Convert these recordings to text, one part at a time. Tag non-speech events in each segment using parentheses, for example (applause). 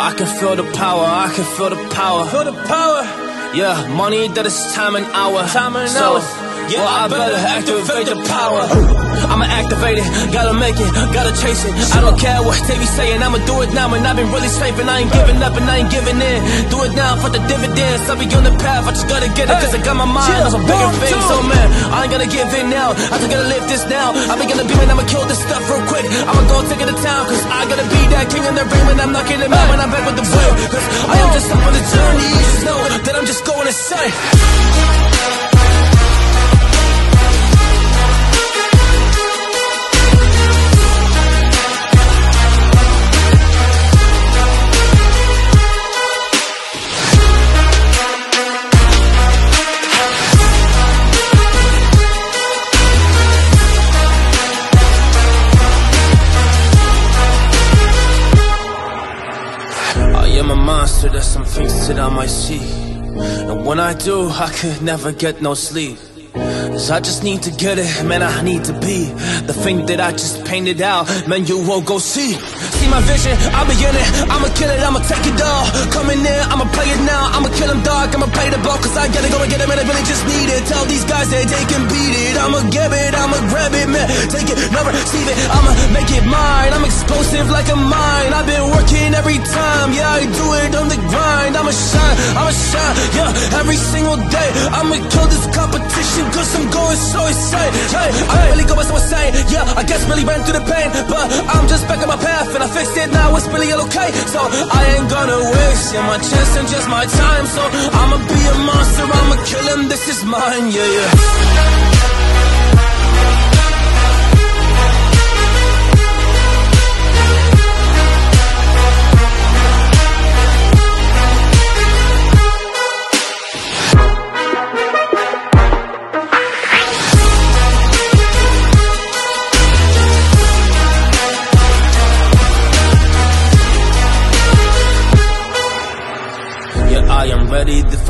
I can feel the power, I can feel the power. Feel the power. Yeah, money that is time and hour. Time and so, hours. Yeah, well, I better activate the power. I'ma activate it, gotta make it, gotta chase it. I don't care what they be saying, I'ma do it now. And I've been really saving, I ain't giving up and I ain't giving in. Do it now for the dividends. I'll be on the path, I just gotta get it, cause I got my mind on some bigger things. So, man, I ain't gonna give in now. I just gotta live this now. I be gonna be man, I'ma kill this stuff real quick. I'ma go take it to town, cause I gotta be that king in the ring when I'm knocking him out when I'm back with the win. Cause I am just up on the journey, you just know that I'm just going to insane. That I might see. And when I do, I could never get no sleep. Cause I just need to get it, man, I need to be The thing that I just painted out, man, you won't go see. See my vision, I'll be in it, I'ma kill it, I'ma take it all. Coming in, I'ma play it now, I'ma kill him dark, I'ma play the ball. Cause I gotta go and get it, man, I really just need it. Tell these guys that they can beat it. I'ma get it, I'ma grab it, man. Take it, never receive it, I'ma make it mine every single day, I'ma kill this competition Cause I'm going so insane. Hey, I really go by someone saying Yeah, I guess really ran through the pain But I'm just back on my path and I fixed it. Now It's really all okay. So I ain't gonna waste my chance and just my time. So I'ma be a monster, I'ma kill him, this is mine, yeah Yeah,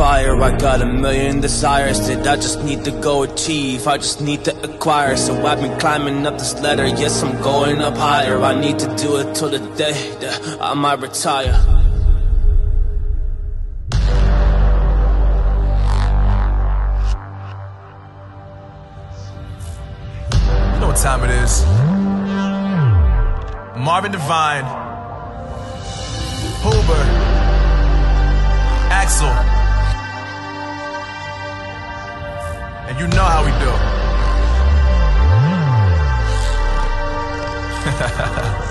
I got a million desires that I just need to go achieve. I just need to acquire. So I've been climbing up this ladder. Yes, I'm going up higher. I need to do it till the day that I might retire. You know what time it is. Marvin Devine, Hoover, Axel. You know how we do. (laughs)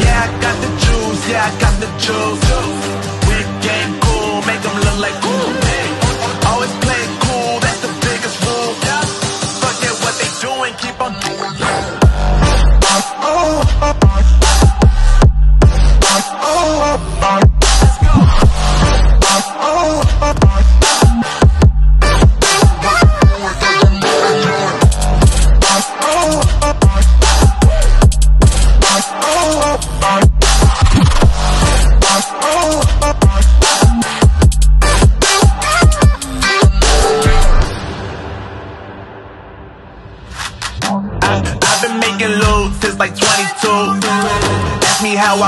Yeah, I got the juice, yeah, I got the juice.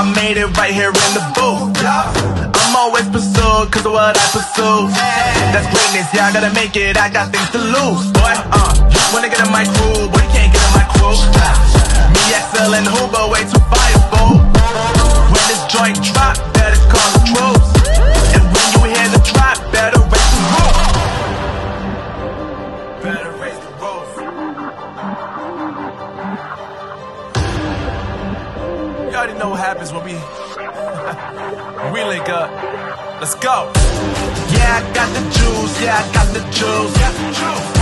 I made it right here in the booth. I'm always pursued cause of what I pursue. That's greatness, yeah, I gotta make it, I got things to lose. Boy, uh, wanna get in my crew, but you can't get in my crew. Me, XL, and Hoover, way too fireball. When this joint drop, better call the troops. Know what happens when we (laughs) we link up. Let's go. Yeah, I got the juice, yeah, I got the juice. Big game cool,